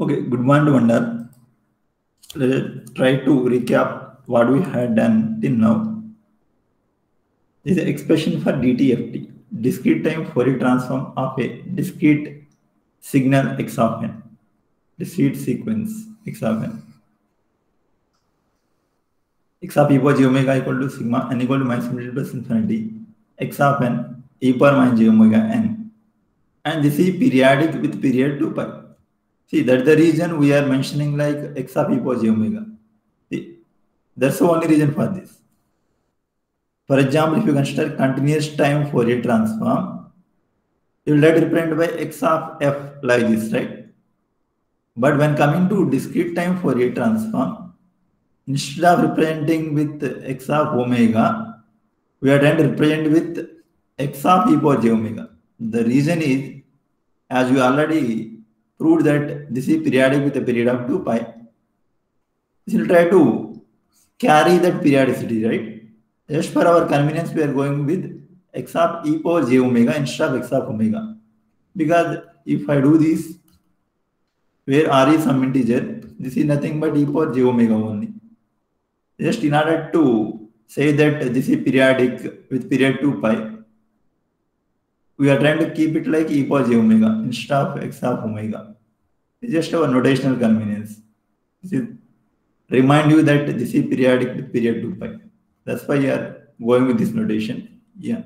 Okay, good morning, Wonder. Let's try to recap what we had done till now. This is an expression for DTFT, discrete time Fourier transform of a discrete signal x of n, discrete sequence x of n. x of e power j omega equal to sigma n equal to minus infinity plus infinity, x of n e power minus j omega n. And this is periodic with period 2 pi. See, that's the reason we are mentioning like x of e j omega. See, that's the only reason for this. For example, if you consider continuous time Fourier transform, you will get represented by x of f like this, right? But when coming to discrete time Fourier transform, instead of representing with x of omega, we are trying to represent with x of e j omega. The reason is, as we already proved that this is periodic with a period of 2 pi, we will try to carry that periodicity, right? Just for our convenience, we are going with x of e power j omega instead of x of omega. Because if I do this, where r is some integer, this is nothing but e power j omega only. Just in order to say that this is periodic with period 2 pi, we are trying to keep it like e power j omega instead of x of omega. It's just our notational convenience. This is remind you that this is periodic with period 2 pi. That's why you are going with this notation. Yeah.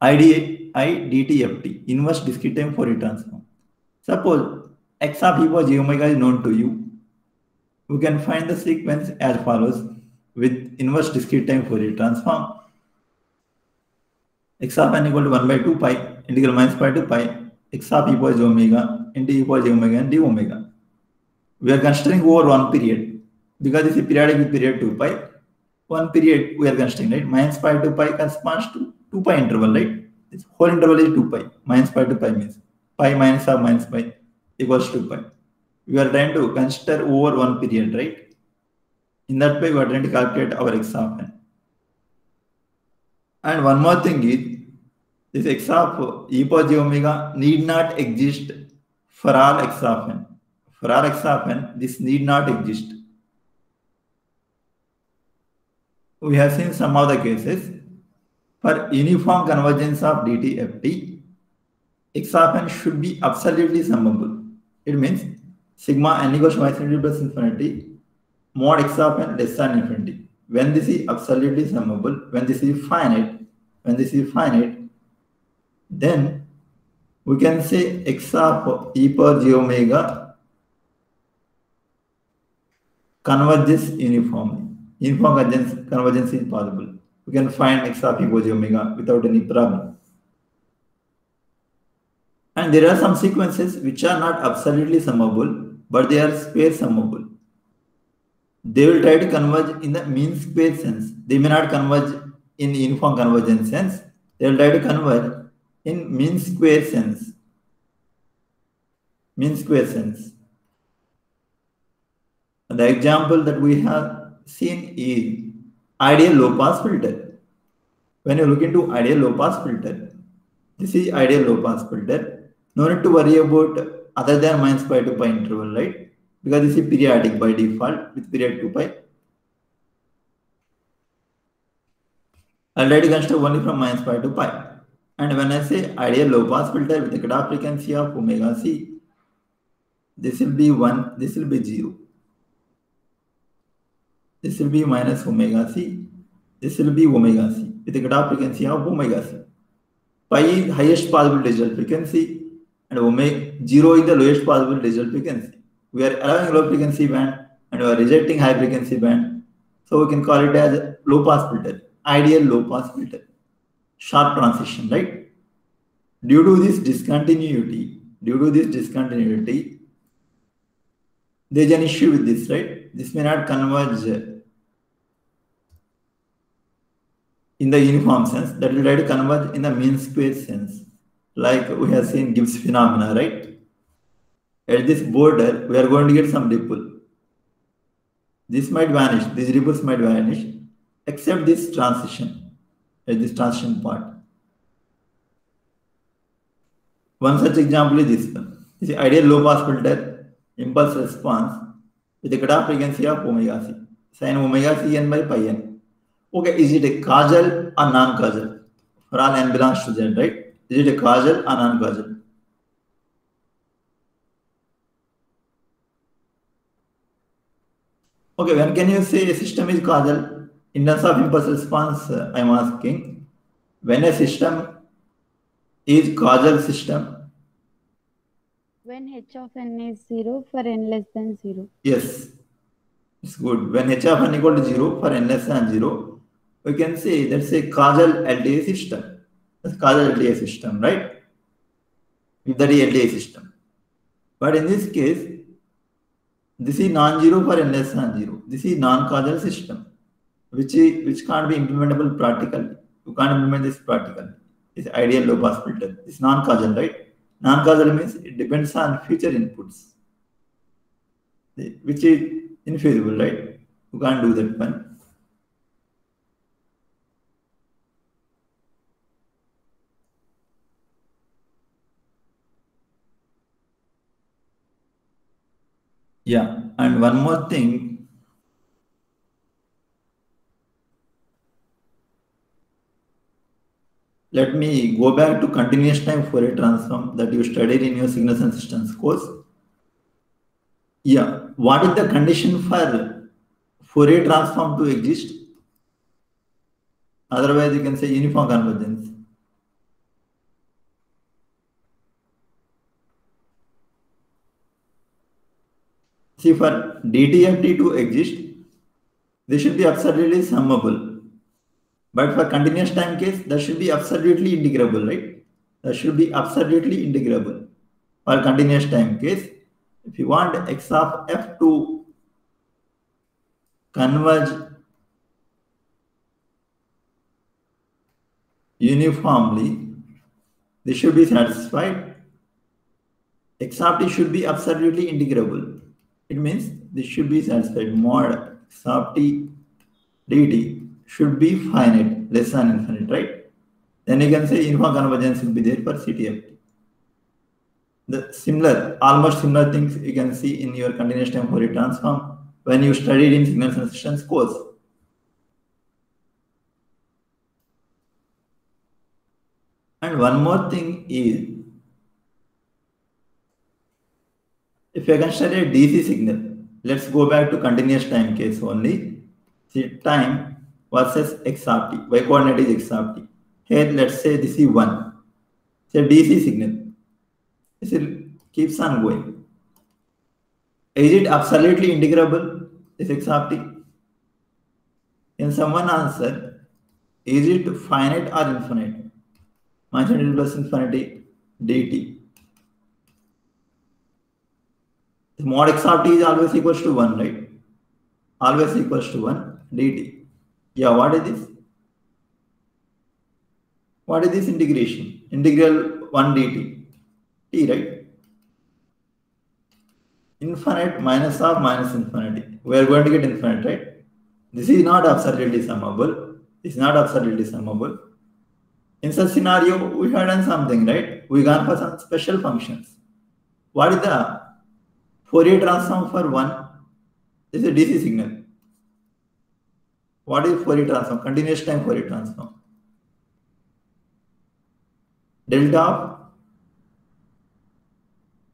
ID, I DTFT, inverse discrete time Fourier transform. Suppose x of e power j omega is known to you. We can find the sequence as follows with inverse discrete time Fourier transform. X of n equal to 1 by 2 pi integral minus pi to pi x of e power j omega into e power j omega and d omega. We are considering over one period because this is periodic with period 2 pi. One period we are considering, right? Minus pi to pi corresponds to 2 pi interval, right? This whole interval is 2 pi. Minus pi to pi means pi minus of minus pi equals 2 pi. We are trying to consider over one period, right? In that way, we are trying to calculate our x of n. And one more thing is, this x of e omega need not exist for all x of n. For all x of n, this need not exist. We have seen some of the cases. For uniform convergence of DTFT, x of n should be absolutely summable. It means sigma n equals to infinity plus infinity mod x of n less than infinity. When this is absolutely summable, when this is finite, when this is finite, then we can say x of e power j omega converges uniformly. Uniform convergence, convergence is possible. We can find x of e power j omega without any problem. And there are some sequences which are not absolutely summable, but they are square summable. They will try to converge in the mean square sense. They may not converge in uniform convergence sense. They will try to converge in mean square sense. Mean square sense. The example that we have seen is ideal low pass filter. When you look into ideal low pass filter, this is ideal low pass filter. No need to worry about other than minus pi to pi interval, right? Because this is periodic by default with period 2 pi. Already consider only from minus pi to pi. And when I say ideal low pass filter with a cutoff frequency of omega c, this will be 1, this will be 0. This will be minus omega c, this will be omega c with a cutoff frequency of omega c. Pi is highest possible digital frequency and omega 0 is the lowest possible digital frequency. We are allowing low frequency band and we are rejecting high frequency band. So we can call it as a low pass filter, ideal low pass filter sharp transition, right? Due to this discontinuity, due to this discontinuity, there's an issue with this, right? This may not converge in the uniform sense, that will try to converge in the mean square sense, like we have seen Gibbs phenomena, right? At this border, we are going to get some ripple. This might vanish, these ripples might vanish, except this transition at this transition part. One such example is this one. This is ideal low pass filter impulse response with a cutoff frequency of omega c, sin omega c n by pi n. Okay, is it a causal or non-causal? For all n belongs to z, right? Is it a causal or non-causal? Okay, when can you say a system is causal? In terms of impulse response, uh, I am asking, when a system is causal system, When h of n is 0 for n less than 0. Yes, it's good. When h of n equal to 0 for n less than 0, we can say that's a causal LTI system. That's causal LTI system, right? That is LTI system. But in this case, this is non-zero for n less than 0. This is non-causal system, which is which can't be implementable practically. You can't implement this practically. It's ideal low pass filter. It's non-causal, right? Non-causal means it depends on future inputs, which is infeasible, right? You can't do that one. Yeah, and one more thing. Let me go back to continuous time Fourier transform that you studied in your signals and systems course. Yeah, what is the condition for Fourier transform to exist? Otherwise, you can say uniform convergence. See, for DTFT to exist, they should be absolutely summable. But for continuous time case, that should be absolutely integrable, right? That should be absolutely integrable. For continuous time case, if you want x of f to converge uniformly, this should be satisfied. X of t should be absolutely integrable. It means this should be satisfied. Mod of t dt should be finite, less than infinite, right? Then you can say uniform convergence will be there for CTFT. The similar, almost similar things you can see in your continuous time Fourier transform when you studied in signals and systems course. And one more thing is, if I consider a DC signal, let's go back to continuous time case only. See time versus x of t. Y coordinate is x of t. Here, let's say this is 1. It's a DC signal. It keeps on going. Is it absolutely integrable? This x of t? Can someone answer? Is it finite or infinite? Minus infinity plus infinity dt. The mod x of t is always equals to 1, right? Always equals to 1 dt. Yeah, what is this? What is this integration? Integral 1 dt. t, right? Infinite minus of minus infinity. We are going to get infinite, right? This is not absolutely summable. It's not absolutely summable. In such scenario, we have done something, right? We gone for some special functions. What is the Fourier transform for one? This is a DC signal. What is Fourier transform? Continuous time Fourier transform. Delta of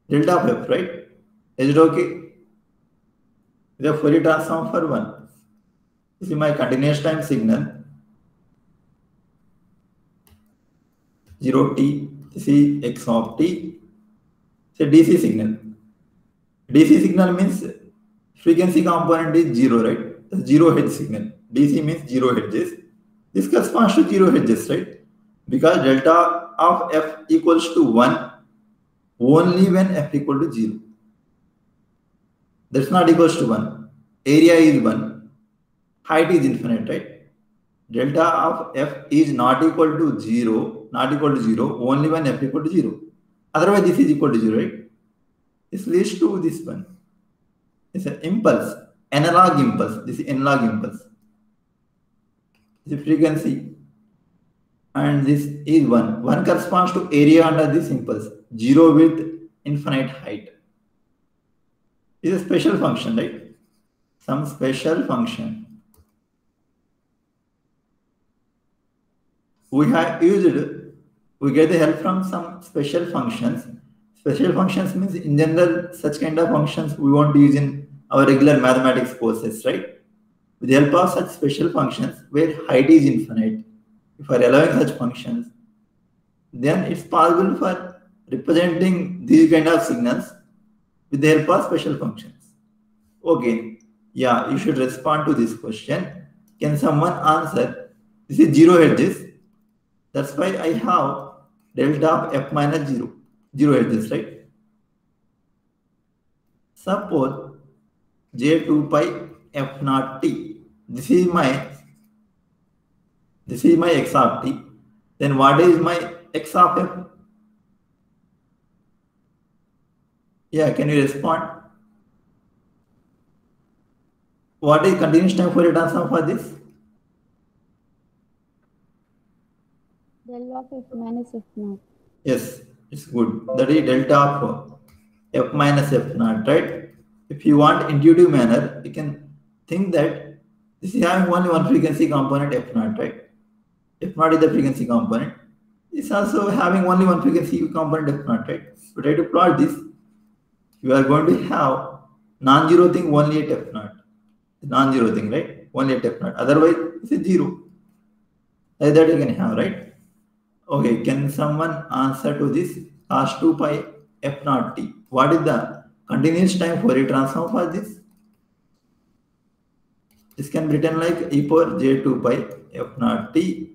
delta of f, right? Is it okay? The Fourier transform for one. This is my continuous time signal. 0 t, this is x of t. It's a DC signal. DC signal means frequency component is 0, right? Zero hedge signal. DC means zero hedges. This corresponds to zero hedges, right? Because delta of f equals to 1 only when f equal to 0. That's not equals to 1. Area is 1. Height is infinite, right? Delta of f is not equal to 0, not equal to 0, only when f equal to 0. Otherwise, this is equal to 0, right? This leads to this one. It's an impulse, analog impulse. This is analog impulse. The frequency. And this is 1. 1 corresponds to area under this impulse. 0 with infinite height. is a special function, right? Some special function. We have used, we get the help from some special functions. Special functions means in general, such kind of functions we won't use in our regular mathematics courses, right? With the help of such special functions where height is infinite, if we are allowing such functions, then it's possible for representing these kind of signals with the help of special functions. Okay, yeah, you should respond to this question. Can someone answer? This is zero hertz. That's why I have delta of f minus zero, zero hertz, right? Suppose j2 pi f naught t. This is my this is my x of t. Then what is my x of f? Yeah, can you respond? What is continuous time Fourier transform for this? Del of f minus f naught. Yes, it's good. That is delta of f minus f naught, right? If you want intuitive manner, you can think that this is having only one frequency component f naught, right? F naught is the frequency component. It's also having only one frequency component f naught, right? So try to plot this. You are going to have non-zero thing only at f naught. Non-zero thing, right? Only at f naught. Otherwise, it's a zero. Like that you can have, right? Okay, can someone answer to this? Cos 2 pi f naught t. What is the continuous time Fourier transform for this? This can be written like e power j2 pi f naught t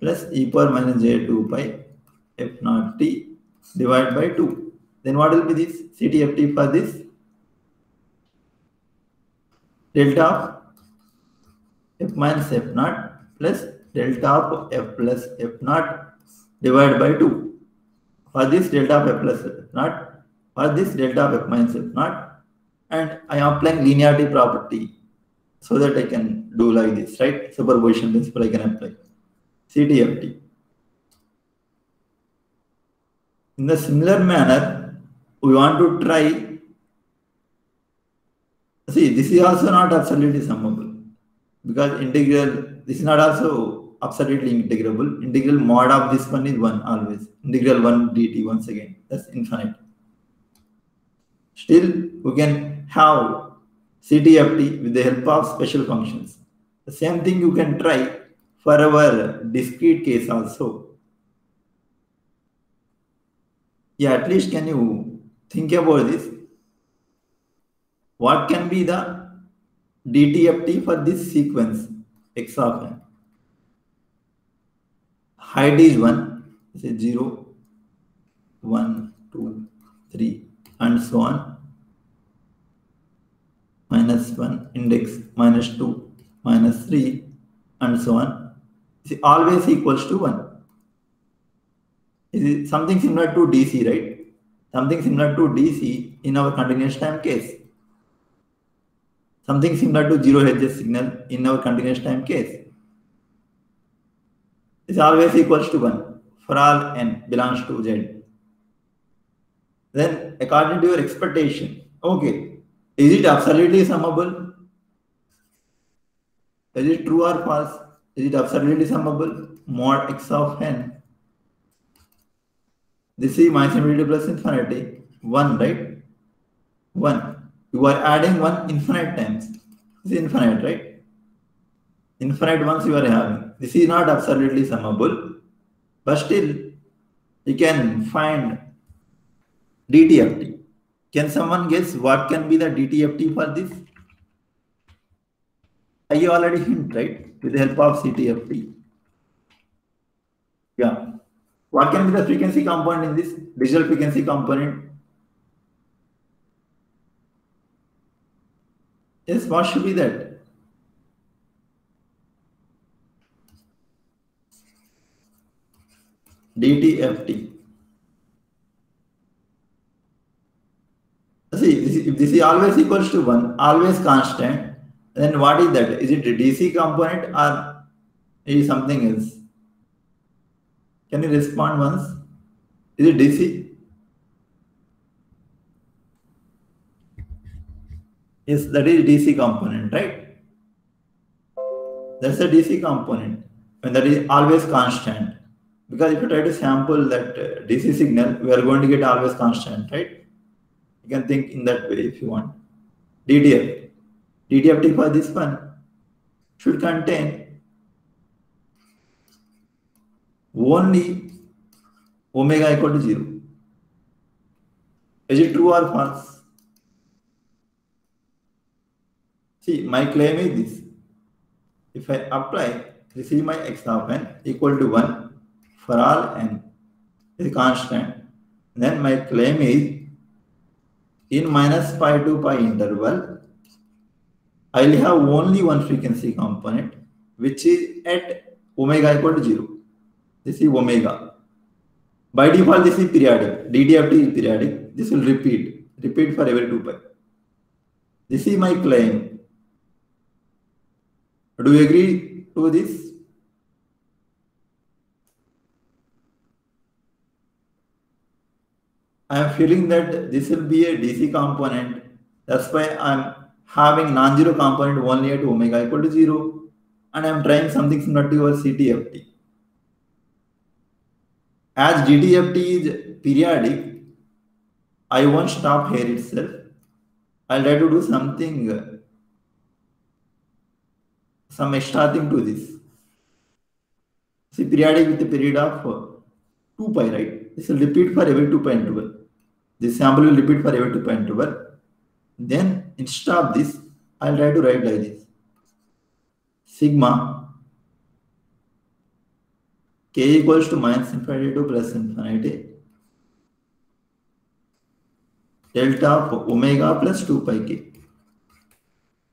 plus e power minus j2 pi f naught t divided by 2. Then what will be this CTFT for this? Delta of f minus f naught plus delta of f plus f naught divided by 2. For this delta of f plus f naught, for this delta of f minus f naught, and I am applying linearity property so that I can do like this, right? Superposition principle I can apply. CTFT. In the similar manner, we want to try. See, this is also not absolutely summable because integral, this is not also absolutely integrable. Integral mod of this one is 1 always. Integral 1 dt once again. That's infinite. Still, we can have CTFT with the help of special functions. The same thing you can try for our discrete case also. Yeah, at least can you think about this? What can be the DTFT for this sequence x of n? Height is 1, say 0, 1, 2, 3, and so on. Minus 1, index minus 2, minus 3, and so on. Is always equals to 1. Is something similar to DC, right? Something similar to DC in our continuous time case. Something similar to zero hertz signal in our continuous time case. Is always equals to 1 for all n belongs to Z. Then according to your expectation, okay, is it absolutely summable? Is it true or false? Is it absolutely summable? Mod x of n. This is minus infinity plus infinity. 1, right? 1. You are adding 1 infinite times. Is infinite, right? Infinite ones you are having. This is not absolutely summable. But still, you can find DTFT. Can someone guess what can be the DTFT for this? I already hint, right? With the help of CTFT. Yeah. What can be the frequency component in this? Digital frequency component. Yes, what should be that? DTFT. See, if this is always equals to 1, always constant, then what is that? Is it a DC component or is something else? Can you respond once? Is it DC? Yes, that is DC component, right? That's a DC component and that is always constant. Because if you try to sample that uh, DC signal, we are going to get always constant, right? You can think in that way if you want. DDF. DTFT for this one should contain only omega equal to 0. Is it true or false? See, my claim is this. If I apply, this is my x of n equal to 1 for all n is constant, then my claim is in minus pi to pi interval, I will have only one frequency component, which is at omega equal to 0. This is omega. By default, this is periodic. DTFT is periodic. This will repeat. Repeat for every 2 pi. This is my claim. Do you agree to this? I am feeling that this will be a DC component. That's why I'm having non-zero component only at omega equal to 0. And I'm trying something similar to your CTFT. As DTFT is periodic, I won't stop here itself. I'll try to do something, some extra thing to this. See, periodic with a period of 2 pi, right? This will repeat for every 2 pi interval. This sample will repeat for every 2 pi interval. Then instead of this, I'll try to write like this. Sigma k equals to minus infinity to plus infinity delta of omega plus 2 pi k.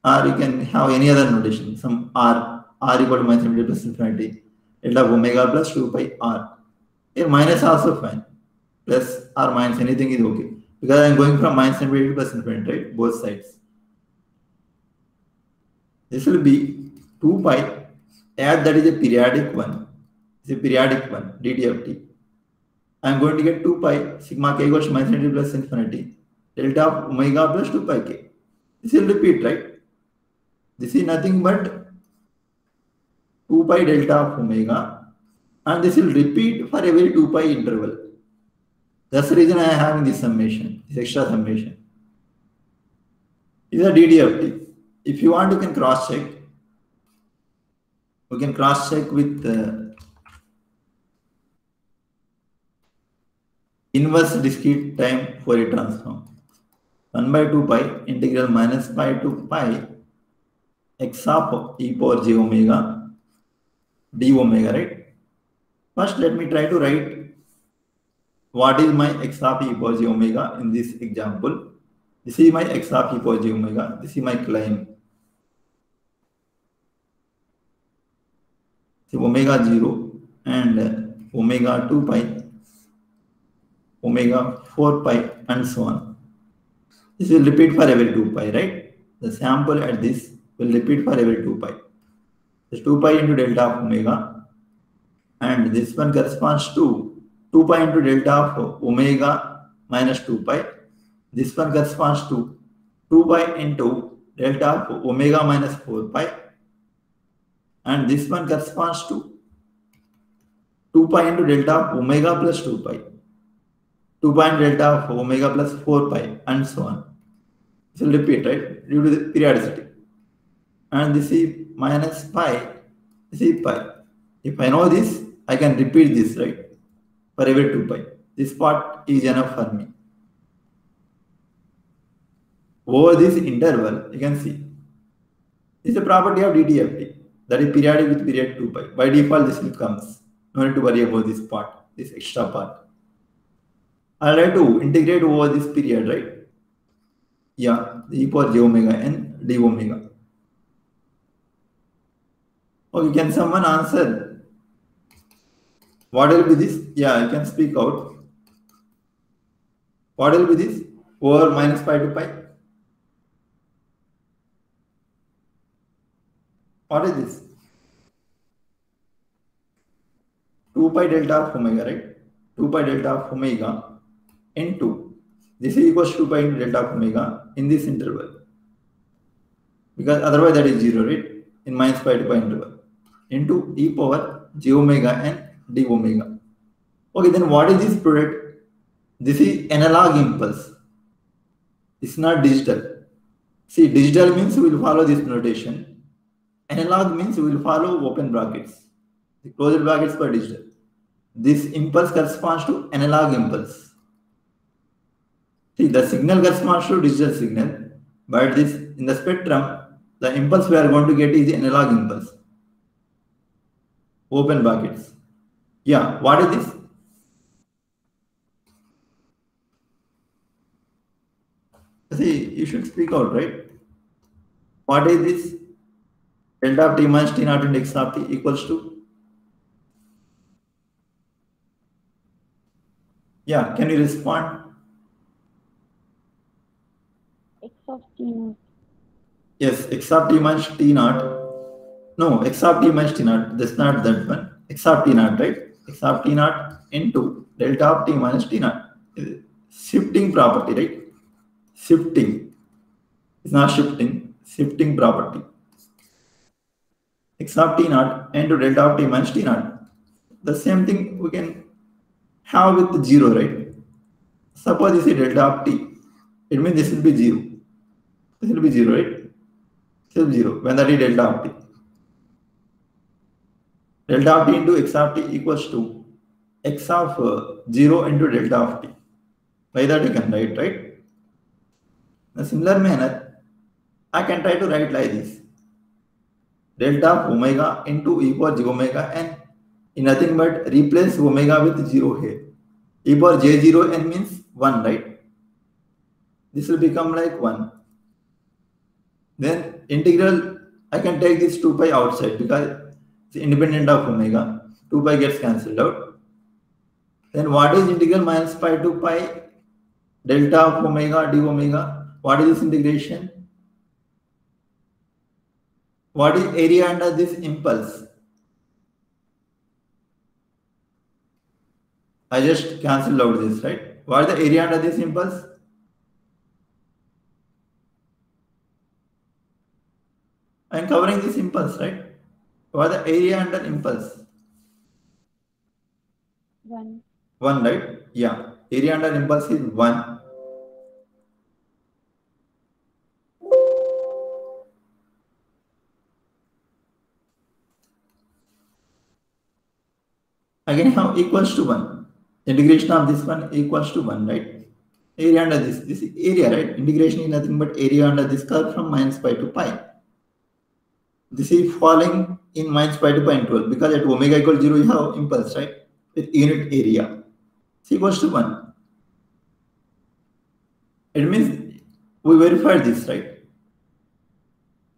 Or you can have any other notation, some r, r equal to minus infinity plus infinity, delta of omega plus 2 pi r. Minus also fine, plus or minus anything is okay. Because I am going from minus infinity to plus infinity, right? Both sides. This will be 2 pi, as that is a periodic one. It's a periodic one, DTFT. I am going to get 2 pi sigma k equals minus infinity plus infinity delta of omega plus 2 pi k. This will repeat, right? This is nothing but 2 pi delta of omega and this will repeat for every 2 pi interval. That's the reason I am having this summation, this extra summation. This is a DTFT. If you want, you can cross check. We can cross check with uh, inverse discrete time Fourier transform. 1 by 2 pi integral minus pi to pi x of e power j omega d omega, right? First, let me try to write what is my x of e j omega in this example. This is my x of e j omega. This is my claim. So omega 0 and omega 2 pi omega 4 pi and so on. This will repeat for every 2 pi, right? The sample at this will repeat for every 2 pi. This 2 pi into delta of omega and this one corresponds to 2 pi into delta of omega minus 2 pi. This one corresponds to 2 pi into delta of omega minus 4 pi and this one corresponds to 2 pi into delta of omega plus 2 pi. 2 pi into delta of omega plus 4 pi and so on. This will repeat, right, due to the periodicity. And this is minus pi, this is pi. If I know this, I can repeat this, right, for every 2 pi. This part is enough for me. Over this interval, you can see, this is a property of DTFT, that is periodic with period 2 pi. By default, this will comes. No need to worry about this part, this extra part. I'll try to integrate over this period, right? Yeah, e power j omega n d omega. Okay, can someone answer? What will be this? Yeah, you can speak out. What will be this? Over minus pi to pi? What is this? 2 pi delta of omega, right? 2 pi delta of omega into this is equals to 2 pi into delta of omega in this interval. because otherwise that is zero, right? In minus pi to pi interval into e power j omega n d omega. Okay, then what is this product? This is analog impulse. It's not digital. See, digital means we will follow this notation. Analog means we will follow open brackets. The closed brackets for digital. This impulse corresponds to analog impulse. See, the signal corresponds to digital signal, but this in the spectrum, the impulse we are going to get is analog impulse. Open brackets. Yeah, what is this? See, you should speak out, right? What is this? Delta of t minus t naught into x of t equals to? Yeah, can you respond? X of t naught. Yes, x of t minus t naught. No, x of t minus t naught. That's not that one. x of t naught, right? X of t naught into delta of t minus t naught. Shifting property, right? Shifting. It's not shifting, shifting property. x of t naught into delta of t minus t naught. The same thing we can have with zero, right? Suppose this is delta of t. It means this will be zero. This will be zero, right? This will be zero when that is delta of t. Delta of t into x of t equals to x of uh, 0 into delta of t. By that you can write, right? In a similar manner, I can try to write like this. Delta of omega into e power j omega n is nothing but replace omega with 0 here. e power j0 n means 1, right? This will become like 1. Then integral, I can take this 2 pi outside because independent of omega. 2 pi gets cancelled out. Then what is integral minus pi to pi delta of omega d omega? What is this integration? What is area under this impulse? I just cancelled out this, right? What is the area under this impulse? I am covering this impulse, right? What is the area under impulse? One. 1, right? Yeah. Area under impulse is 1. Again, how equals to 1. Integration of this one equals to 1, right? Area under this, this area, right? Integration is nothing but area under this curve from minus pi to pi. This is falling in minus pi to pi interval because at omega equals 0 you have impulse, right? With unit area. C equals to 1. It means we verified this, right?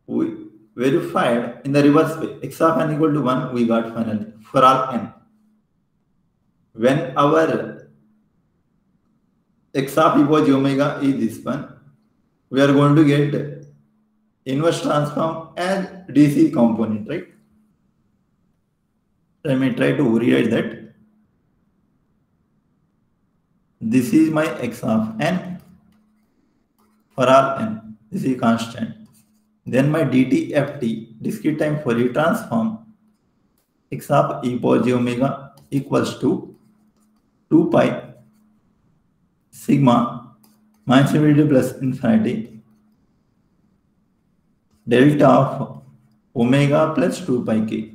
We verified in the reverse way. X of n equal to 1 we got finally for all n. When our x of e j omega is this one, we are going to get inverse transform as DC component, right? Let me try to rewrite that. This is my x of n for all n. This is constant. Then my DTFT, discrete time Fourier transform, x of e power j omega equals to 2 pi sigma minus infinity plus infinity delta of omega plus 2 pi k.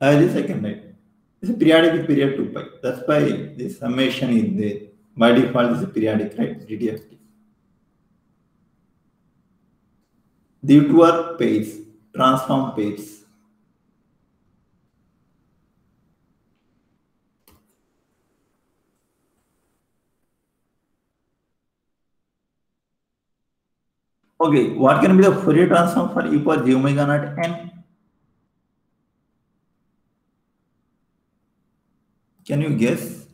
Uh, this second right. It's a periodic period 2 pi. That's why this summation is there. By default, this is periodic, right? DDFT. The two are pairs, transform pairs. Okay, what can be the Fourier transform for e power j omega naught n? Can you guess?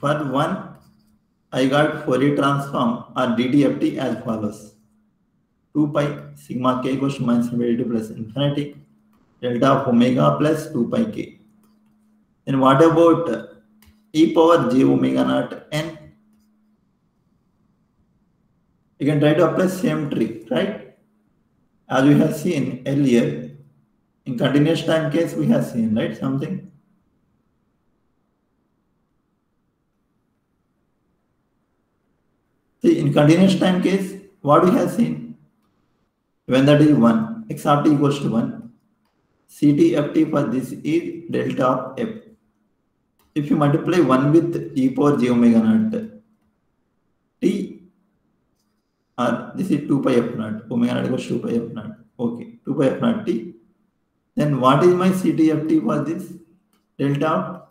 For one, I got Fourier transform or DTFT as follows. 2 pi sigma k equals to minus infinity plus infinity delta of omega plus 2 pi k. Then what about e power j omega naught n? You can try to apply same trick, right? As we have seen earlier, in continuous time case, we have seen, right, something. See, in continuous time case, what we have seen, when that is 1, x of t equals to 1, CTFT for this is delta of f. If you multiply 1 with e power j omega naught or this is 2 pi f naught, omega naught equals 2 pi f naught, okay, 2 pi f naught t, then what is my CTFT for this delta of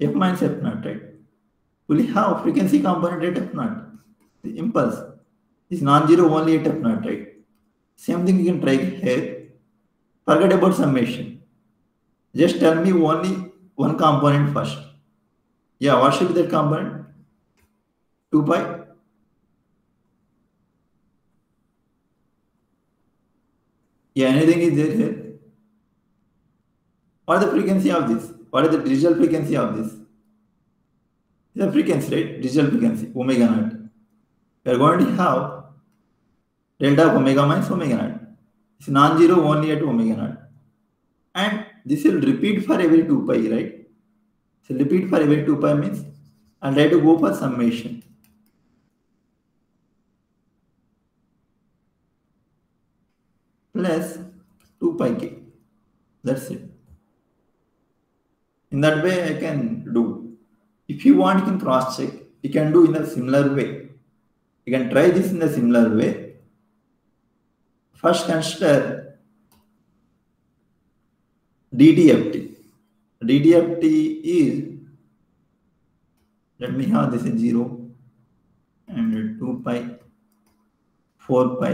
f minus f naught, right? We have frequency component at f naught. The impulse is non-zero only at f naught, right? Same thing you can try here. Forget about summation. Just tell me only one component first. Yeah, what should be that component? 2 pi. Yeah, anything is there here? What is the frequency of this? What is the digital frequency of this? The frequency, right? Digital frequency, omega naught. We are going to have delta of omega minus omega naught. It's non-zero only at omega naught. And this will repeat for every 2 pi, right? So repeat for every 2 pi means I'll try to go for summation. Plus 2 pi k. That's it. In that way, I can do. If you want, you can cross check. You can do in a similar way. You can try this in a similar way. First, consider DTFT. DTFT is, let me have this is 0 and 2 pi, 4 pi,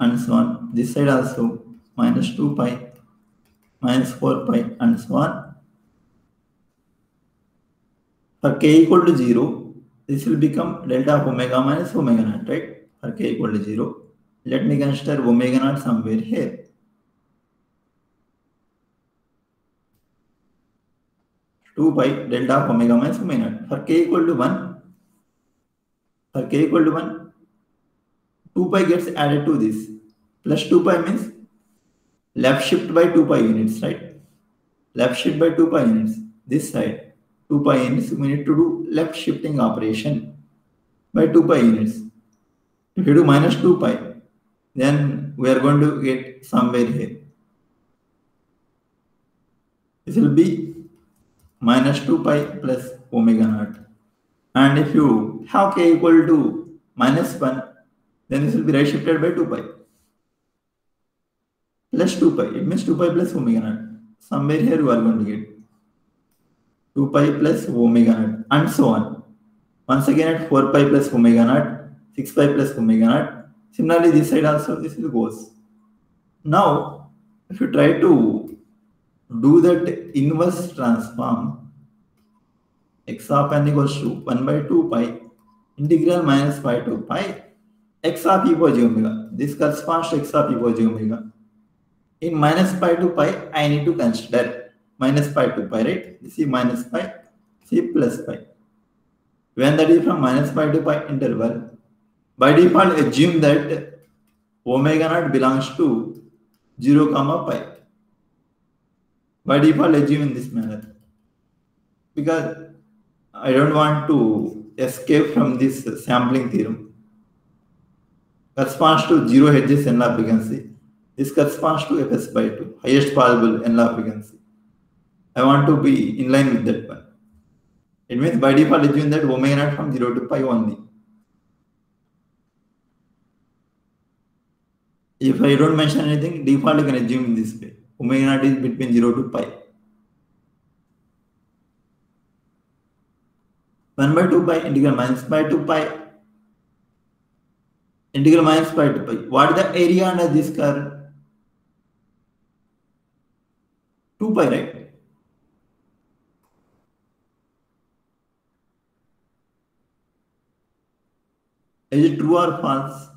and so on. This side also minus 2 pi, minus 4 pi, and so on. For k equal to 0, this will become delta of omega minus omega naught, right? For k equal to 0. Let me consider omega naught somewhere here. Two pi delta of omega minus omega naught. For k equal to 1, for k equal to 1, 2 pi gets added to this. Plus 2 pi means left shift by 2 pi units, right? Left shift by 2 pi units. This side, 2 pi units, we need to do left shifting operation by 2 pi units. If you do minus 2 pi, then we are going to get somewhere here. This will be minus 2 pi plus omega naught. And if you have k equal to minus 1, then this will be right shifted by 2 pi. Plus 2 pi, it means 2 pi plus omega naught. Somewhere here you are going to get 2 pi plus omega naught and so on. Once again at 4 pi plus omega naught, 6 pi plus omega naught. Similarly, this side also this will goes. Now, if you try to do that inverse transform, x of n equals to 1 by 2 pi integral minus pi to pi x of e power j omega. This corresponds to x of e power j omega. In minus pi to pi, I need to consider minus pi to pi, right? This is minus pi, see plus pi. When that is from minus pi to pi interval, by default assume that omega naught belongs to 0 comma pi. By default assume in this manner. Because I don't want to escape from this sampling theorem. Corresponds to 0 hertz n law frequency. This corresponds to fs by 2, highest possible analog frequency. I want to be in line with that one. It means by default assume that omega naught from 0 to pi only. If I don't mention anything, default you can assume in this way. Omega naught is between 0 to pi. 1 by 2 pi integral minus pi to pi integral minus pi to pi. What is the area under this curve? 2 pi, right? Is it true or false?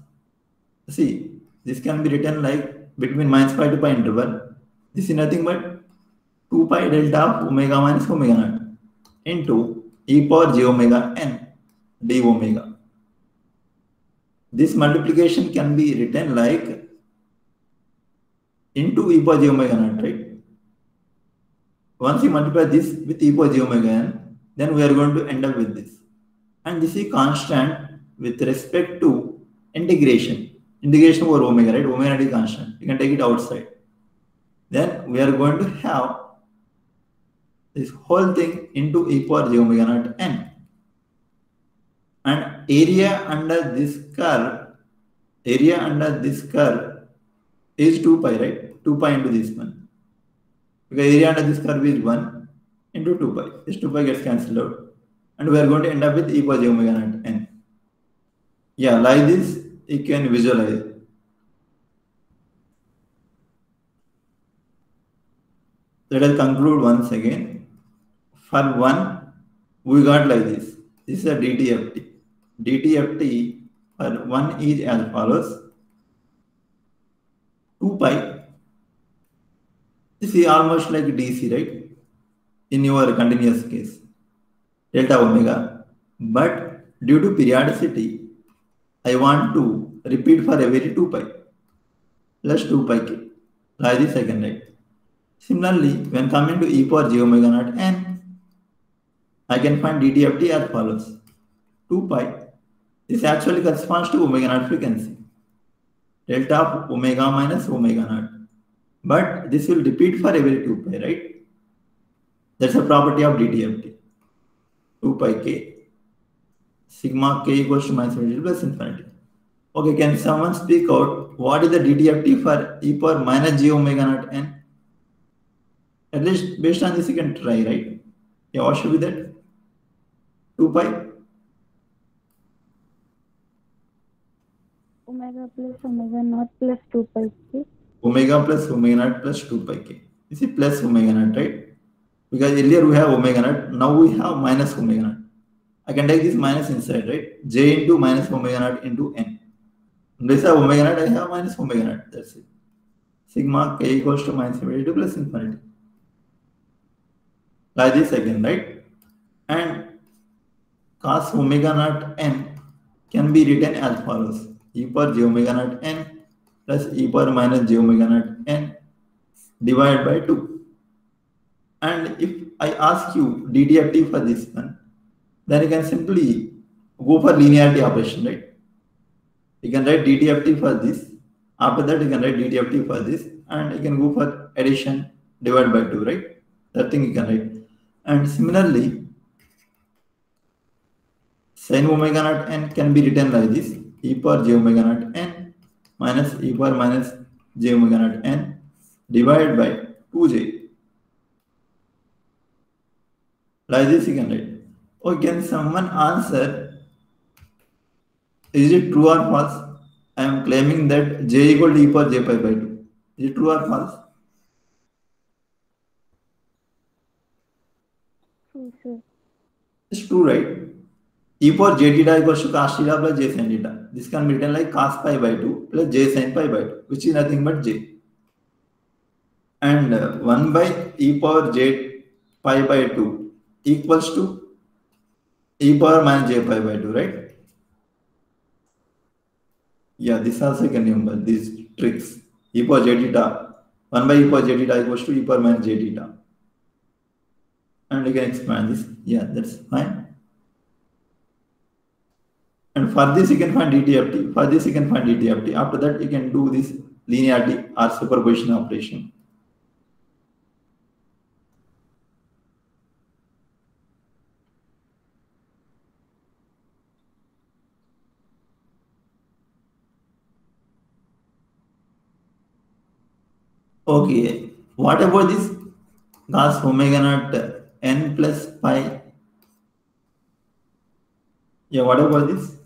See, this can be written like between minus pi to pi interval. This is nothing but 2 pi delta of omega minus omega naught into e power j omega n d omega. this multiplication can be written like into e power j omega naught, right? Once you multiply this with e power j omega then we are going to end up with this. And this is constant with respect to integration. Integration over omega, right? Omega is constant. You can take it outside. Then we are going to have this whole thing into e power j omega naught n. And area under this curve, area under this curve is 2 pi, right? 2 pi into this one. Because area under this curve is 1 into 2 pi. This 2 pi gets cancelled out. And we are going to end up with e j omega naught n. Yeah, like this, you can visualize. Let us conclude once again. For one, we got like this. This is a DTFT. DTFT for one is as follows. 2 pi. This is almost like DC, right? In your continuous case, delta omega. But due to periodicity, I want to repeat for every 2 pi plus 2 pi k. Like this can write. Similarly, when coming to e power j omega naught n, I can find DTFT as follows. 2 pi. This actually corresponds to omega naught frequency. Delta of omega minus omega naught. But this will repeat for every 2 pi, right? That's a property of DTFT. 2 pi k. Sigma k equals to minus infinity plus infinity. Okay, can someone speak out what is the DTFT for e power minus j omega naught n? At least based on this, you can try, right? Yeah, what should be that? 2 pi? Omega plus omega naught plus 2 pi k. Omega plus omega naught plus 2 pi k. You see plus omega naught, right? Because earlier we have omega naught, now we have minus omega naught. I can take this minus inside, right? j into minus omega naught into n. Place of omega naught, I have minus omega naught. That's it. Sigma k equals to minus infinity to plus infinity. Like this again, right? And cos omega naught n can be written as follows. e power j omega naught n plus e power minus j omega naught n divided by 2. And if I ask you DTFT for this one, then you can simply go for linearity operation, right? You can write DTFT for this. After that, you can write DTFT for this, and you can go for addition divided by 2, right? That thing you can write. And similarly, sin omega naught n can be written like this e power j omega naught n minus e power minus j omega naught n divided by 2j. Like this you can write. Or can someone answer, is it true or false? I am claiming that j equal to e power j pi by 2. Is it true or false? True. It's true, right? E power j theta equals to cos theta plus j sin theta. This can be written like cos pi by 2 plus j sin pi by 2, which is nothing but j. And uh, 1 by e power j pi by 2 equals to e power minus j pi by 2, right? Yeah, this also you can remember these tricks. e power j theta, 1 by e power j theta equals to e power minus j theta. And you can expand this. Yeah, that's fine. And for this, you can find DTFT. For this, you can find DTFT. After that, you can do this linearity or superposition operation. Okay, what about this cos omega naught n plus pi? Yeah, what about this?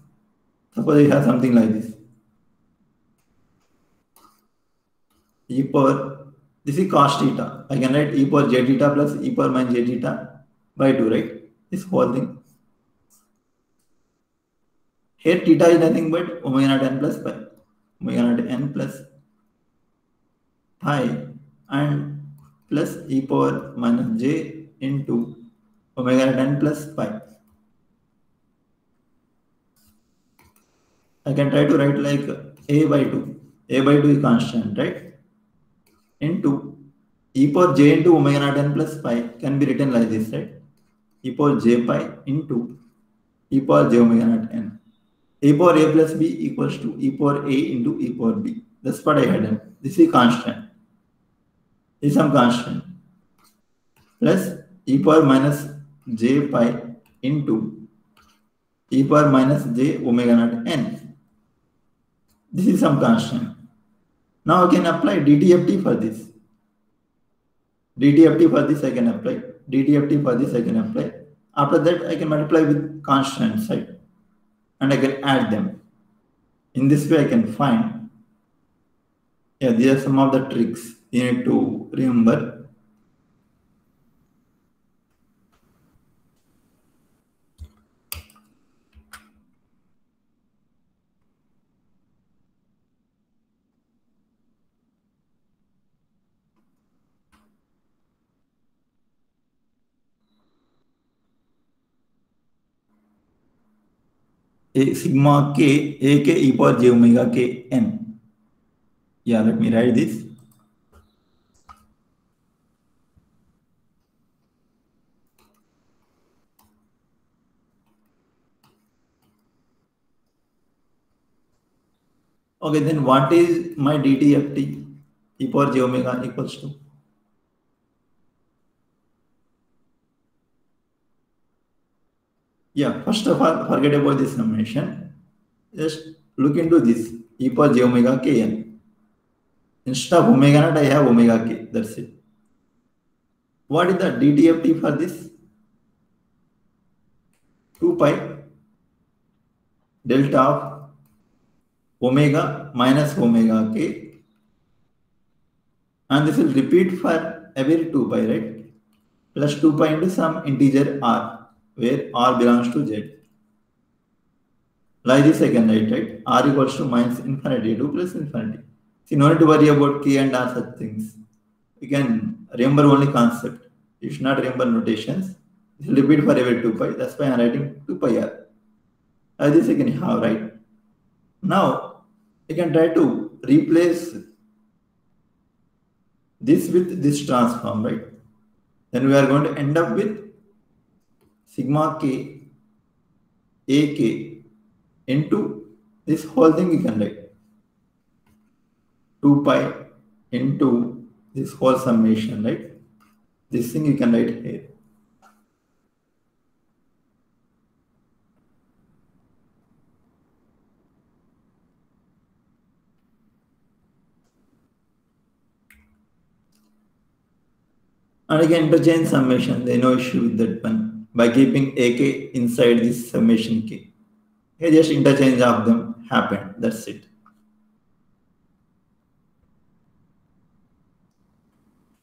Suppose you have something like this. e power, this is cos theta. I can write e power j theta plus e power minus j theta by 2, right? This whole thing. Here theta is nothing but omega naught n plus pi. Omega naught n plus pi and plus e power minus j into omega naught n plus pi. I can try to write like a by 2. a by 2 is constant, right? Into e power j into omega naught n plus pi can be written like this, right? e power j pi into e power j omega naught n. a power a plus b equals to e power a into e power b. That's what I had done. This is constant. This is some constant. Plus e power minus j pi into e power minus j omega naught n. This is some constant. Now I can apply DTFT for this. DTFT for this I can apply. DTFT for this I can apply. After that I can multiply with constants, side And I can add them. In this way I can find. Yeah, these are some of the tricks you need to remember a sigma k a k e power j omega k n. Yeah, let me write this. Okay, then what is my DTFT? e power j omega equals to? Yeah, first of all, forget about this summation. Just look into this e power j omega kn. Instead of omega naught, I have omega k. That's it. What is the DTFT for this? 2 pi delta of omega minus omega k. And this will repeat for every 2 pi, right? Plus 2 pi into some integer r where r belongs to z. Like this I can write, right? r equals to minus infinity to plus infinity. See, no need to worry about k and r such things. You can remember only concept. You should not remember notations. It will repeat for every 2 pi. That's why I'm writing 2 pi r. Like this I can have, right? Now, you can try to replace this with this transform, right? Then we are going to end up with sigma k a k into this whole thing you can write. 2 pi into this whole summation right? This thing you can write here. And again interchange summation there's no issue with that one by keeping AK inside this summation key. Here just interchange of them happened. That's it.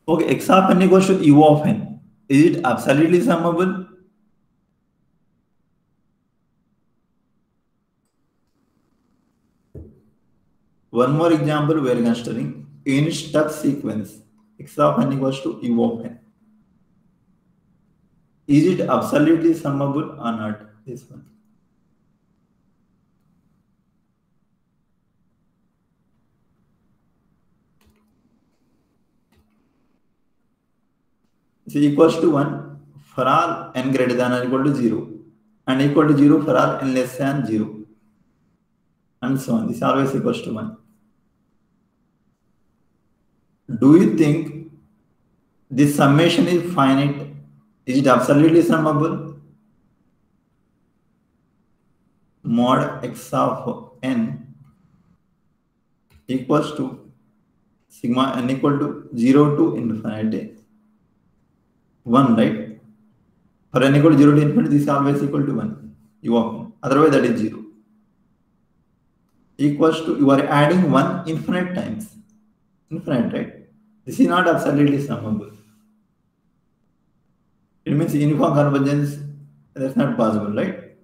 Okay, x of n equals to u of n. Is it absolutely summable? One more example we are considering in step sequence x of n equals to u of n. Is it absolutely summable or not? This one. is equals to 1 for all n greater than or equal to 0 and equal to 0 for all n less than 0 and so on. This always equals to 1. Do you think this summation is finite is it absolutely summable? Mod x of n equals to sigma n equal to 0 to infinity. 1, right? For n equal to 0 to infinity, this is always equal to 1. You n. Otherwise, that is 0. Equals to, you are adding 1 infinite times. Infinite, right? This is not absolutely summable. It means uniform convergence, that's not possible, right?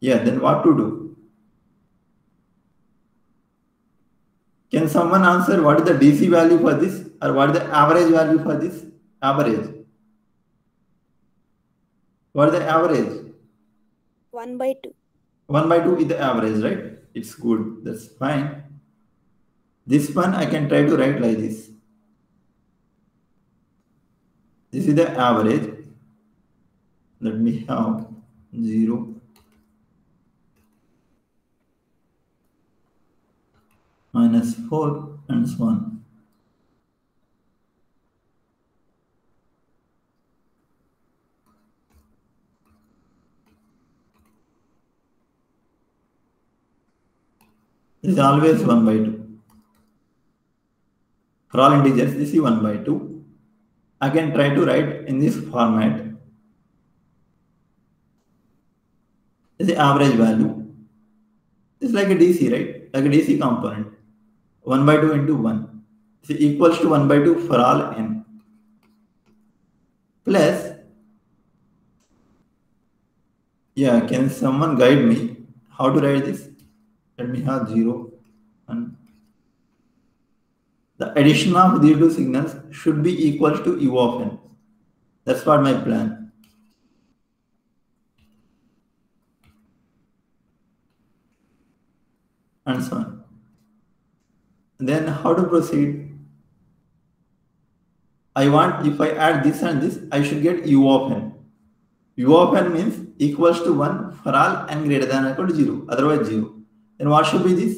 Yeah, then what to do? Can someone answer what is the DC value for this or what is the average value for this? Average. What is the average? 1 by 2. 1 by 2 is the average, right? it's good. That's fine. This one I can try to write like this. This is the average. Let me have 0 minus 4 and so on. This is always 1 by 2. For all integers, this is 1 by 2. I can try to write in this format. This is the average value. It's like a DC, right? Like a DC component. 1 by 2 into 1 is equals to 1 by 2 for all n. Plus, yeah, can someone guide me how to write this? Let me have 0 and the addition of these two signals should be equal to u of n. That's what my plan. And so on. Then how to proceed? I want, if I add this and this, I should get u of n. u of n means equals to 1 for all n greater than or equal to 0, otherwise 0. Then what should be this?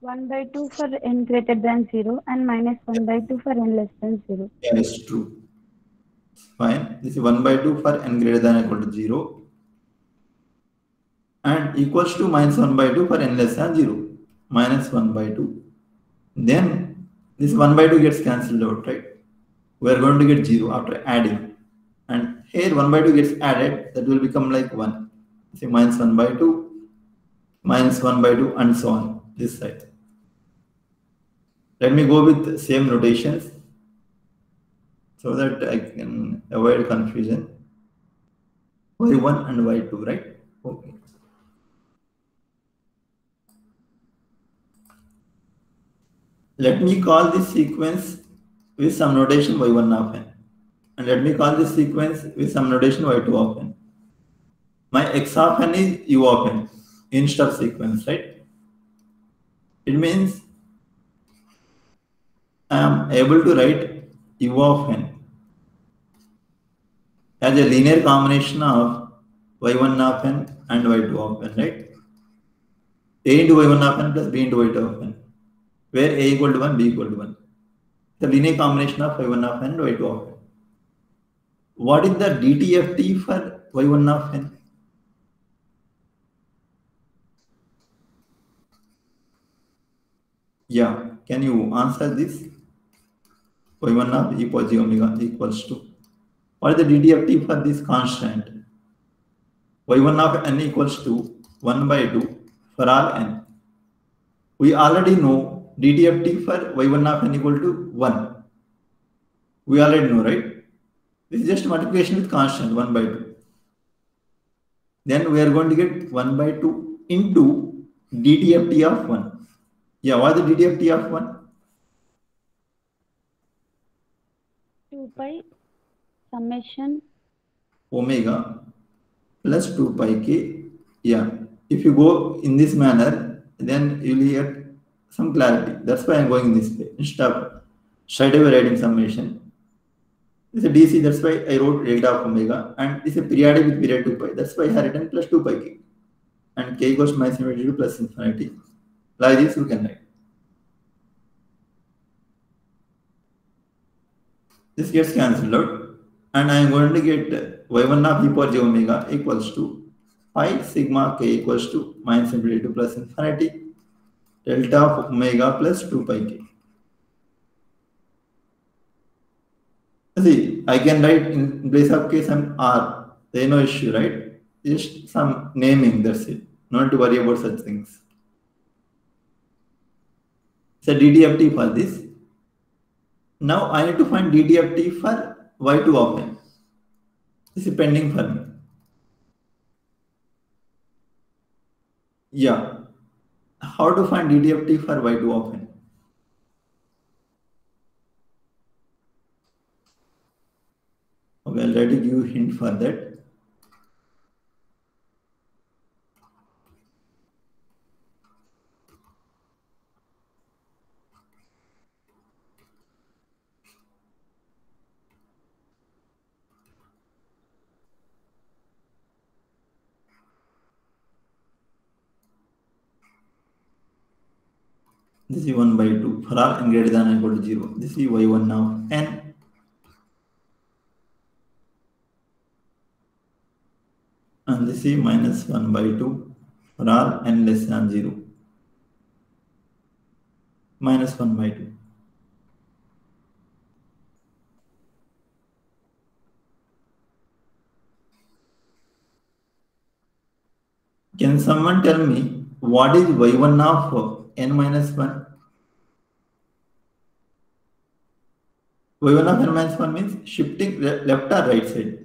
1 by 2 for n greater than 0 and minus 1 by 2 for n less than 0. Yes, true. Fine. This is 1 by 2 for n greater than or equal to 0 and equals to minus 1 by 2 for n less than 0 minus 1 by 2. Then this 1 by 2 gets cancelled out, right? We are going to get 0 after adding. And here 1 by 2 gets added, that will become like 1. See minus 1 by 2, minus 1 by 2 and so on this side. Let me go with same notations so that I can avoid confusion. y1 and y2, right? Okay. Let me call this sequence with some notation y1 of n. And let me call this sequence with some notation y2 of n. My x of n is u of n instead of sequence, right? It means I am able to write u of n as a linear combination of y1 of n and y2 of n, right? a into y1 of n plus b into y2 of n, where a equal to 1, b equal to 1. The linear combination of y1 of n and y2 of n. What is the DTFT for y1 of n? Yeah, can you answer this? y1 of e power omega equals to. What is the DTFT for this constant? y1 of n equals to 1 by 2 for all n. We already know DTFT for y1 of n equal to 1. We already know, right? This is just multiplication with constant 1 by 2. Then we are going to get 1 by 2 into DTFT of 1. Yeah, what is the DTFT of 1? 2 pi summation Omega plus 2 pi k. Yeah, if you go in this manner, then you will get some clarity. That's why I'm going this way. Instead of straight away writing summation. It's a DC, that's why I wrote delta of omega, and it's a periodic with period 2 pi. That's why I have written plus 2 pi k. And k equals minus infinity to plus infinity. Like this, you can write. This gets cancelled out, and I am going to get y1 of e power j omega equals to pi sigma k equals to minus infinity to plus infinity delta of omega plus 2 pi k. See, I can write in place of k some r. There is no issue, right? Just some naming, that's it. Not to worry about such things. So DTFT for this. Now I need to find DTFT for y2 of n. This is pending for me. Yeah. How to find DTFT for y2 of n? Okay, I'll try to give you hint for that. This is 1 by 2 for all n greater than equal to 0. This is y1 now. n. And this is minus 1 by 2 for all n less than 0. Minus 1 by 2. Can someone tell me what is y1 of n minus 1? Y1 of minus 1 means shifting left or right side.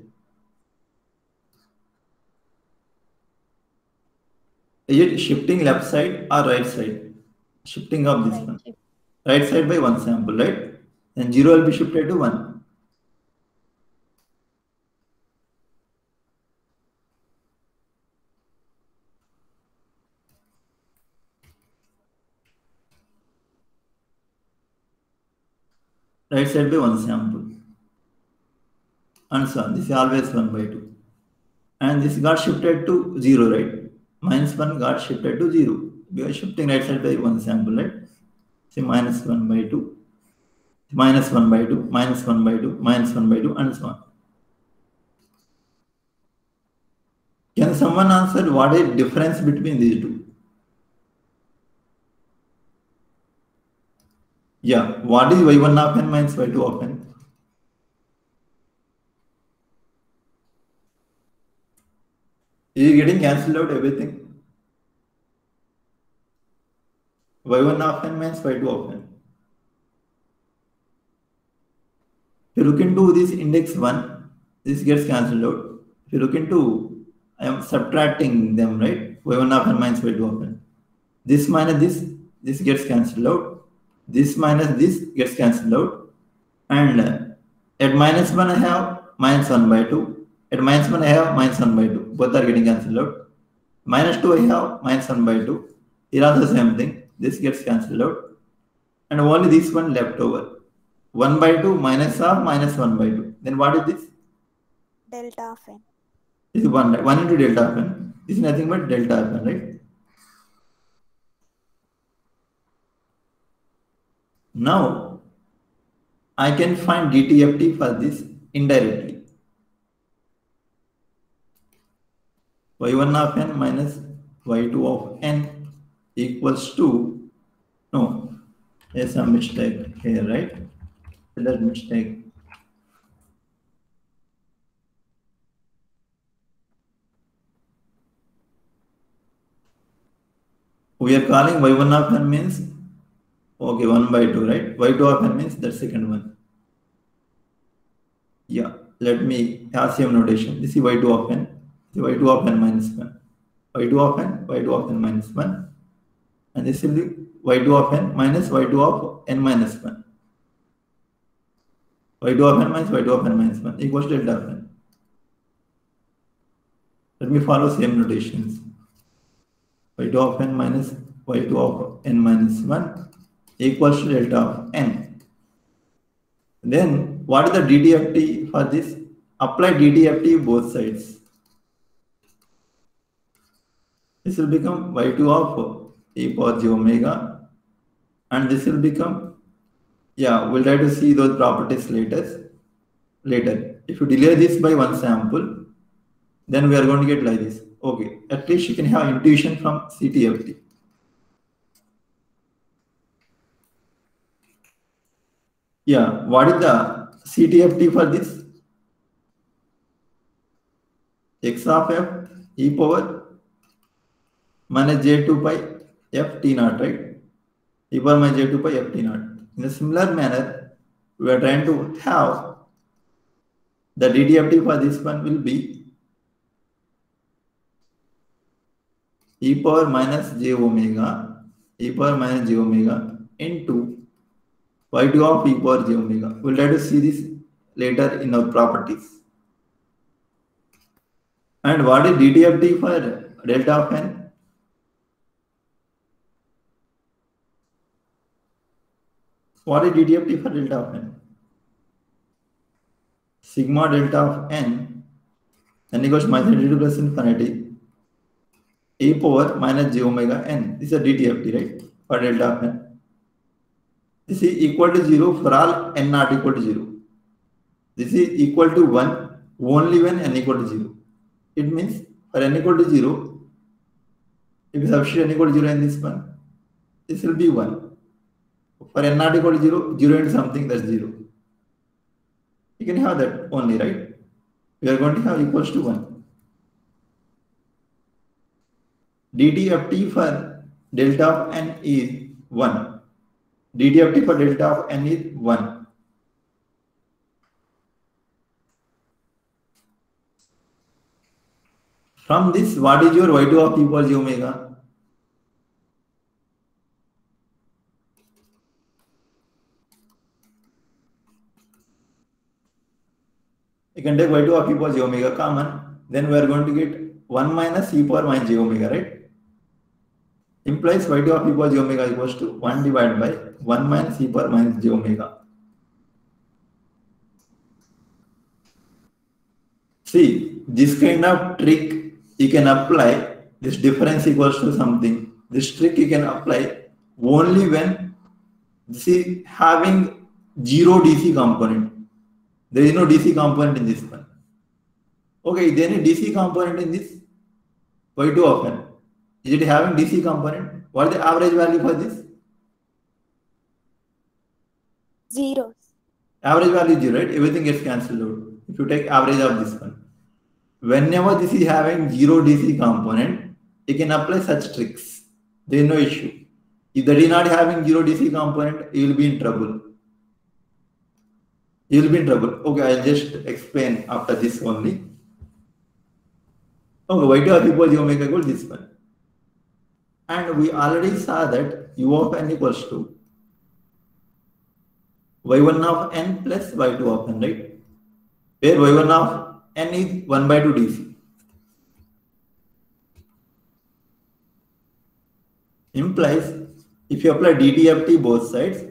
Is it shifting left side or right side? Shifting of this one. Right side by one sample, right? And 0 will be shifted to 1. Right side by one sample. And so on. This is always 1 by 2. And this got shifted to 0, right? Minus 1 got shifted to 0. We are shifting right side by one sample, right? See minus 1 by 2, minus 1 by 2, minus 1 by 2, minus 1 by 2, and so on. Can someone answer what is difference between these two? Yeah, what is y1 of n minus y2 of n? Is it getting cancelled out everything? y1 of n minus y2 of n. If you look into this index 1, this gets cancelled out. If you look into, I am subtracting them, right? y1 of n minus y2 of n. This minus this, this gets cancelled out this minus this gets cancelled out and uh, at minus 1 I have minus 1 by 2 at minus 1 I have minus 1 by 2 both are getting cancelled out. Minus 2 I have minus 1 by 2 here also the same thing. This gets cancelled out. And only this one left over. 1 by 2 minus of minus 1 by 2 then what is this? Delta of n. this is 1 1 into delta of n. This is nothing but delta of n right Now, I can find DTFT for this indirectly. y1 of n minus y2 of n equals to, no, there's a mistake here, right? That mistake. We are calling y1 of n means Okay, 1 by 2, right? y2 of n means that second one. Yeah, let me same notation. This is y2 of n. This is y2 of n minus 1. y2 of n, y2 of n minus 1. And this will be y2 of n minus y2 of n minus 1. y2 of n minus y2 of n minus 1 equals to delta of n. Let me follow same notations. y2 of n minus y2 of n minus 1 equals to delta of n. Then what is the DTFT for this? Apply DTFT both sides. This will become y2 of e power j omega and this will become, yeah, we'll try to see those properties later. Later, if you delay this by one sample, then we are going to get like this. Okay, at least you can have intuition from CTFT. Yeah, what is the CTFT for this? x of f e power minus j2 pi f t naught, right? e power minus j2 pi f t naught. In a similar manner, we are trying to have the DTFT for this one will be e power minus j omega, e power minus j omega into y2 of e power j omega. We'll try to see this later in our properties. And what is DTFT for delta of n? What is DTFT for delta of n? Sigma delta of n n equals minus infinity plus infinity e power minus j omega n. This is a DTFT, right? For delta of n. This is equal to 0 for all n not equal to 0. This is equal to 1 only when n equal to 0. It means for n equal to 0, if you substitute n equal to 0 in this one, this will be 1. For n not equal to 0, 0 into something that's 0. You can have that only, right? We are going to have equals to 1. DTFT for delta of n is 1. Dt of t for delta of n is 1. From this, what is your y2 of equals j omega? You can take y2 of e j omega common, then we are going to get 1 minus e power minus j omega, right? Implies y2 of e power j omega equals to 1 divided by 1 minus e power minus j omega. See, this kind of trick you can apply, this difference equals to something. This trick you can apply only when see having zero DC component. There is no DC component in this one. Okay, is there any DC component in this? Why too often? Is it having DC component? What is the average value for this? Zero. Average value is zero, right? Everything gets cancelled out. If you take average of this one. Whenever this is having zero DC component, you can apply such tricks. There is no issue. If that is not having zero DC component, you will be in trouble. You will be in trouble. Okay, I'll just explain after this only. Okay, why y2 of make a equals this one. And we already saw that u of n equals to y1 of n plus y2 of n, right? Where y1 of n is 1 by 2 dc. Implies if you apply DTFT both sides,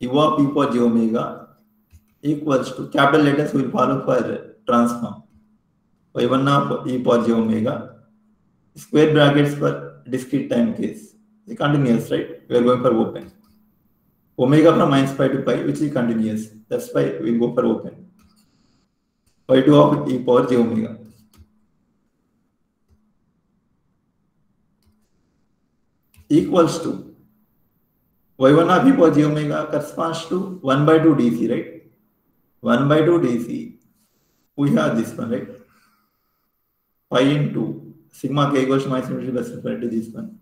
u of e power j omega equals to capital letters will follow for transform y1 of e power j omega square brackets for discrete time case. It's continuous, right? We are going for open. Omega from minus pi to pi, which is continuous. That's why we go for open. y2 of e power j omega. Equals to y1 of e power j omega corresponds to 1 by 2 dc, right? 1 by 2 dc. We have this one, right? Pi into sigma k equals to minus infinity plus infinity this one.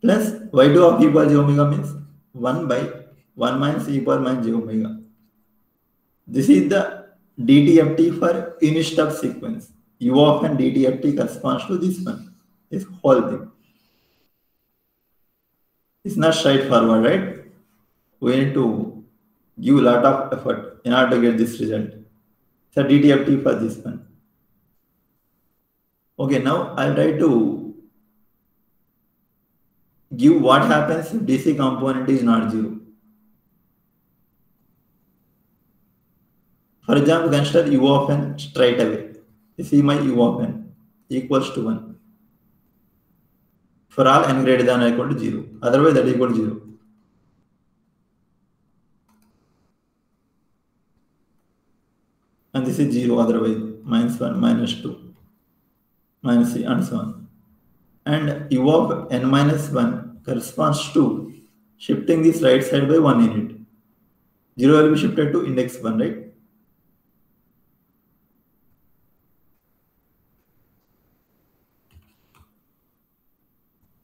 plus y2 of e power j omega means 1 by 1 minus e power minus j omega. This is the DTFT for unit step sequence. U of n DTFT corresponds to this one, this whole thing. It's not straightforward, right? We need to give a lot of effort in order to get this result. So DTFT for this one. Okay, now I'll try to give what happens if DC component is not zero. For example, consider u of n straight away. You see my u of n equals to 1. For all n greater than or equal to 0. Otherwise, that is equal to 0. And this is 0 otherwise, minus 1, minus 2, minus 3, and so on. And u of n minus 1 corresponds to shifting this right side by 1 unit. 0 will be shifted to index 1, right?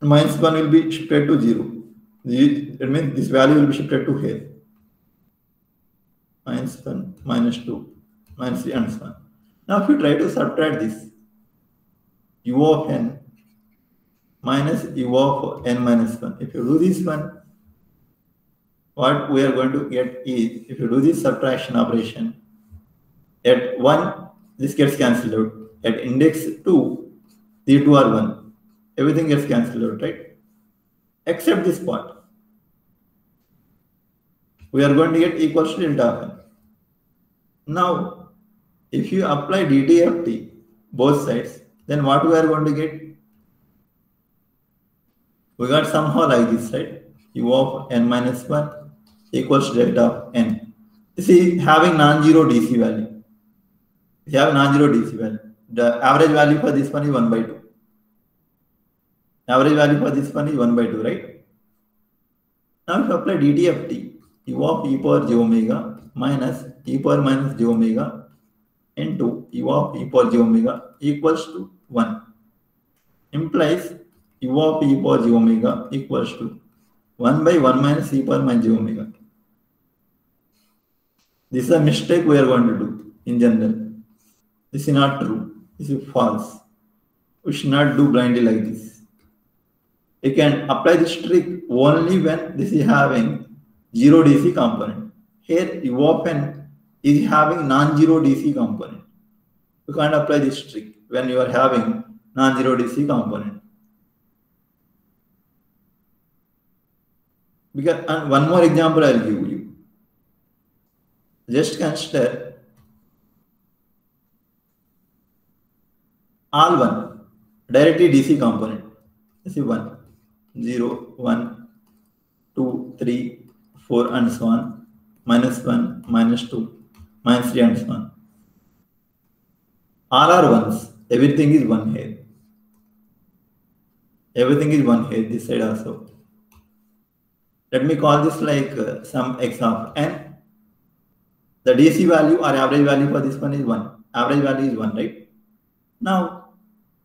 Minus 1 will be shifted to 0. It means this value will be shifted to here. Minus 1, minus 2, minus 3 and so on. Now if you try to subtract this, u of n minus u of n minus 1. If you do this one, what we are going to get is, if you do this subtraction operation, at 1, this gets cancelled out. At index 2, the 2 are 1 everything gets cancelled out, right? Except this part. We are going to get equals to delta n. Now, if you apply DTFT both sides, then what we are going to get? We got somehow like this, right? U of n minus 1 equals delta n. This is having non-zero DC value. You have non-zero DC value, the average value for this one is 1 by 2. Average value for this one is 1 by 2, right? Now if you apply DTFT, u of e power j omega minus e power minus j omega into u of e power j omega equals to 1 implies u of e power j omega equals to 1 by 1 minus e power minus j omega. This is a mistake we are going to do in general. This is not true. This is false. We should not do blindly like this. You can apply this trick only when this is having zero DC component. Here u of is having non-zero DC component. You can't apply this trick when you are having non-zero DC component. Because and one more example I'll give you. Just consider all one directly DC component. This is 1, 0, 1, 2, 3, 4, and so on, minus 1, minus 2, minus 3, and so on. All are ones. Everything is one here. Everything is one here, this side also. Let me call this like uh, some x of n. The DC value or average value for this one is 1. Average value is 1, right? Now,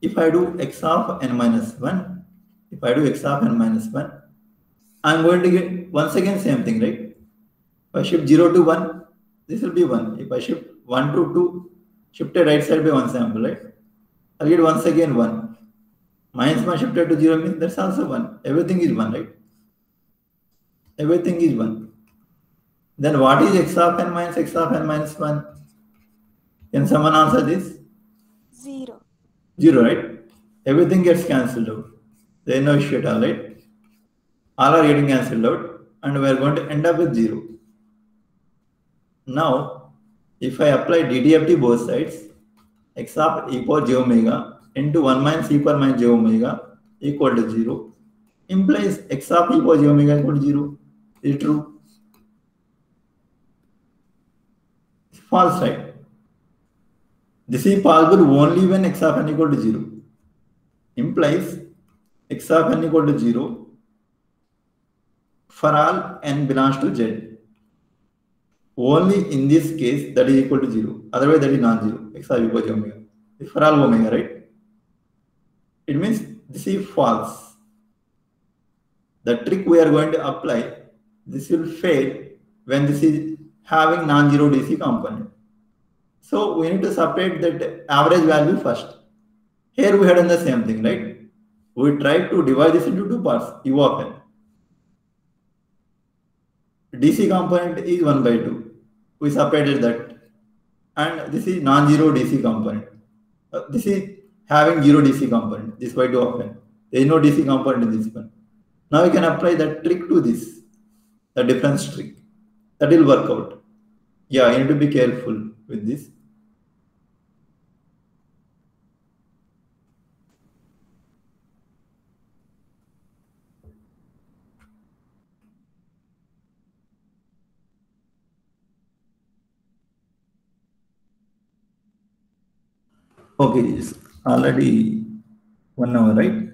if I do x of n minus 1, if I do x of n minus 1, I'm going to get once again same thing, right? If I shift 0 to 1, this will be 1. If I shift 1 to 2, shifted right side by one sample, right? I'll get once again 1. Minus 1 shifted to 0 means that's also 1. Everything is 1, right? Everything is 1. Then what is x of n minus x of n minus 1? Can someone answer this? Zero. 0, right? Everything gets cancelled out. Issue at all, right? All are getting cancelled out and we are going to end up with 0. Now, if I apply DTFT both sides, x of e power j omega into 1 minus e power minus j omega equal to 0 implies x of e power j omega equal to 0. Is it true? False, right? This is possible only when x of n equal to 0. Implies x of n equal to 0 for all n belongs to z. Only in this case that is equal to 0. Otherwise that is non-zero. x of equal to omega. For all omega, right? It means this is false. The trick we are going to apply, this will fail when this is having non-zero DC component. So we need to separate that average value first. Here we had done the same thing, right? We tried to divide this into two parts, U of n. DC component is 1 by 2. We separated that. And this is non-zero DC component. Uh, this is having zero DC component, this by 2 of n. There is no DC component in this one. Now we can apply that trick to this, the difference trick. That will work out. Yeah, you need to be careful with this. Okay, it's already one hour, right?